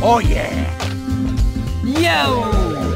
Oh yeah! Yo!